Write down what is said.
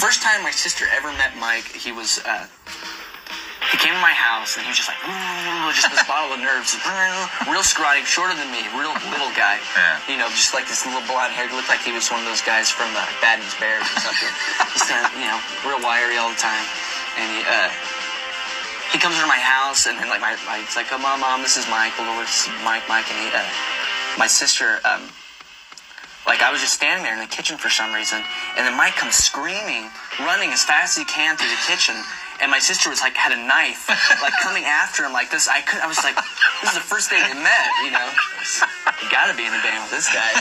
first time my sister ever met Mike, he was uh, he came to my house and he was just like just this bottle of nerves, real scrawny, shorter than me, real little guy. Yeah. You know, just like this little blonde hair. He looked like he was one of those guys from uh, Bad News Bears or something. just kind of, you know, real wiry all the time. And he uh, he comes to my house and then like my, my it's like, oh mom, mom, this is Mike, Lord, this is Mike, Mike, and he, uh, my sister, um, like I was just standing there in the kitchen for some reason, and then Mike comes screaming, running as fast as he can through the kitchen, and my sister was like had a knife, like coming after him like this. I could, I was like, this is the first day we met, you know. You gotta be in the band with this guy.